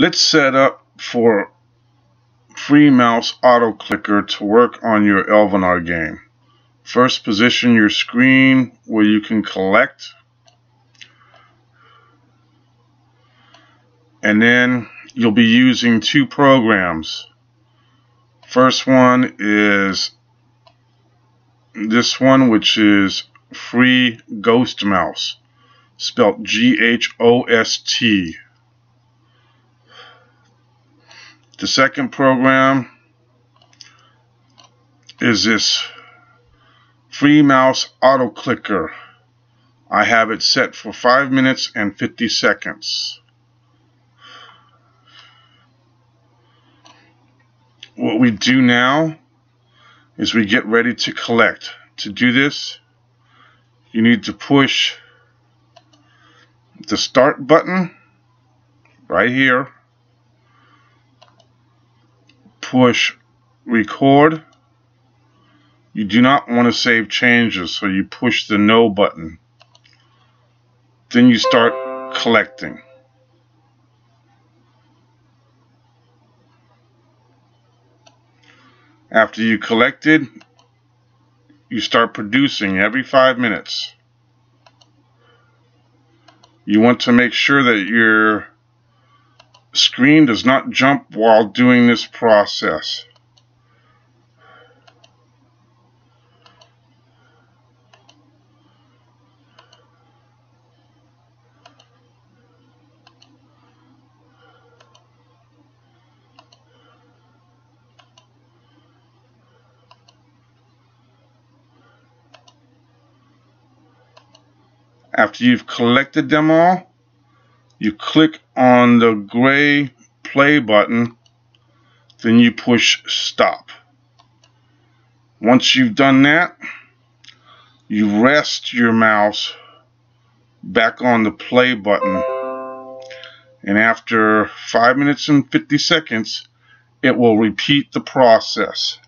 Let's set up for free mouse auto clicker to work on your Elvenar game. First position your screen where you can collect and then you'll be using two programs. First one is this one which is free ghost mouse spelled G-H-O-S-T The second program is this free mouse auto clicker. I have it set for 5 minutes and 50 seconds. What we do now is we get ready to collect. To do this, you need to push the start button right here push record you do not want to save changes so you push the no button. Then you start collecting. After you collected you start producing every five minutes. You want to make sure that your screen does not jump while doing this process. After you've collected them all, you click on the gray play button then you push stop. Once you've done that you rest your mouse back on the play button. And after 5 minutes and 50 seconds it will repeat the process